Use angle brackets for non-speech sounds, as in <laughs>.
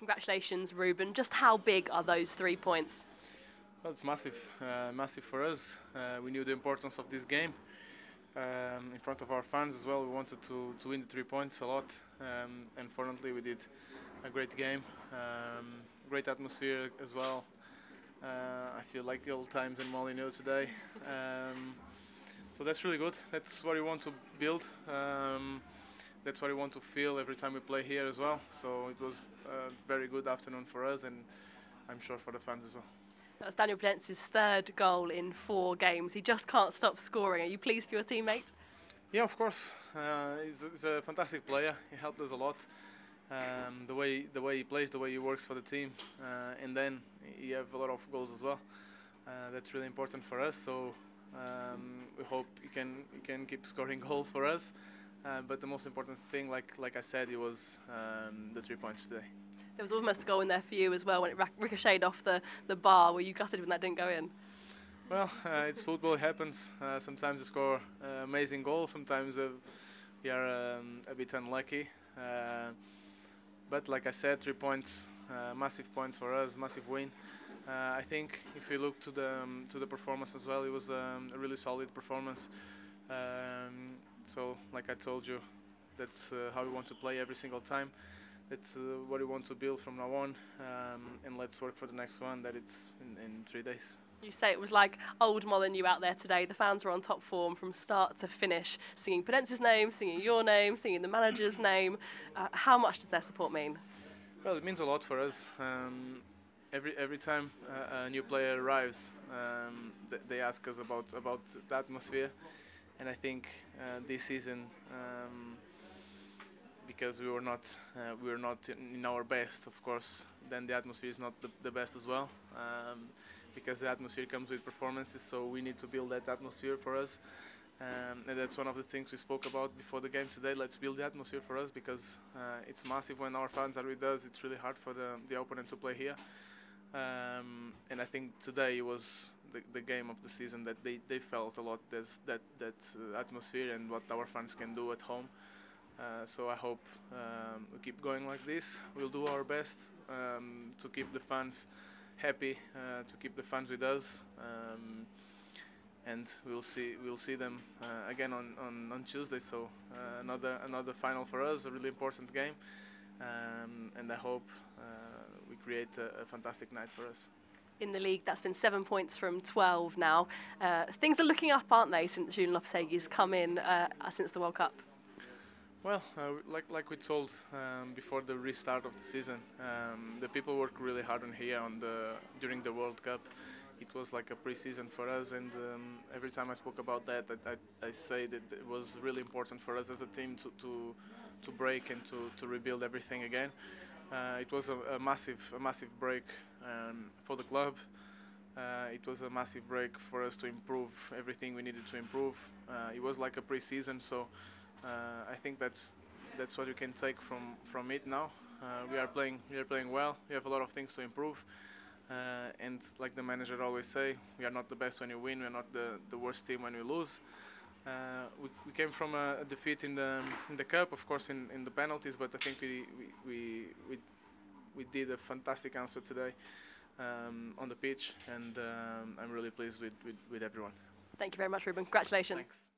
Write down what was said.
Congratulations, Ruben. Just how big are those three points? Well, it's massive, uh, massive for us. Uh, we knew the importance of this game. Um, in front of our fans as well, we wanted to, to win the three points a lot. Um, and fortunately, we did a great game. Um, great atmosphere as well. Uh, I feel like the old times in Molineux today. Um, so that's really good. That's what we want to build. That's what we want to feel every time we play here as well. So it was a very good afternoon for us, and I'm sure for the fans as well. That's Daniel Podence's third goal in four games. He just can't stop scoring. Are you pleased for your teammate? Yeah, of course. Uh, he's, he's, a fantastic player. He helped us a lot. Um, the way the way he plays, the way he works for the team, uh, and then he have a lot of goals as well. Uh, that's really important for us. So um, we hope he can he can keep scoring <laughs> goals for us. Uh, but the most important thing, like like I said, it was um, the three points today. There was almost a goal in there for you as well when it ricocheted off the, the bar. Were you gutted when that didn't go in? Well, uh, it's football. It happens. Uh, sometimes you score uh, amazing goals. Sometimes uh, we are um, a bit unlucky. Uh, but like I said, three points, uh, massive points for us, massive win. I think if you look to the um, to the performance as well, it was um, a really solid performance. So, like I told you, that's how we want to play every single time it's uh, what we want to build from now on, um, and let's work for the next one that it's in, in three days. You say it was like old Molineux out there today. The fans were on top form from start to finish, singing Podence's name, singing your name, singing the manager's <coughs> name. Uh, how much does their support mean? Well, it means a lot for us. Um, every every time uh, a new player arrives, um, th they ask us about about the atmosphere, and I think uh, this season um, because we were not uh, we were not in our best, of course. Then the atmosphere is not the, the best as well, um, because the atmosphere comes with performances. So we need to build that atmosphere for us, um, and that's one of the things we spoke about before the game today. Let's build the atmosphere for us because uh, it's massive when our fans are with us. It's really hard for the the opponent to play here, um, and I think today was the, the, game of the season that they, they felt a lot this, that that uh, atmosphere and what our fans can do at home. Uh, so I hope um, we keep going like this. We'll do our best um, to keep the fans happy, uh, to keep the fans with us, um, and we'll see we'll see them uh, again on, on, on Tuesday. So uh, another another final for us, a really important game, um, and I hope uh, we create a, a, fantastic night for us. In the league, that's been seven points from 12 now. things are looking up, aren't they, since Julen Lopetegui's come in since the World Cup? Well, uh, like like we told um, before the restart of the season, um, the people worked really hard on here on the during the World Cup. It was like a pre-season for us, and um, every time I spoke about that, I, I, I, say that it was really important for us as a team to to, to break and to, to rebuild everything again. Uh, it was a, a, massive a massive break um, for the club. Uh, it was a massive break for us to improve everything we needed to improve. Uh, it was like a pre-season, so. I think that's that's what you can take from from it now. We are playing we are playing well. We have a lot of things to improve. Uh, and like the manager always say, we are not the best when you win. We are not the, the worst team when we lose. Uh, we, we came from a, a, defeat in the in the cup, of course, in, in the penalties. But I think we we, we we we did a fantastic answer today um, on the pitch, and um, I'm really pleased with, with, with everyone. Thank you very much, Ruben. Congratulations. Thanks.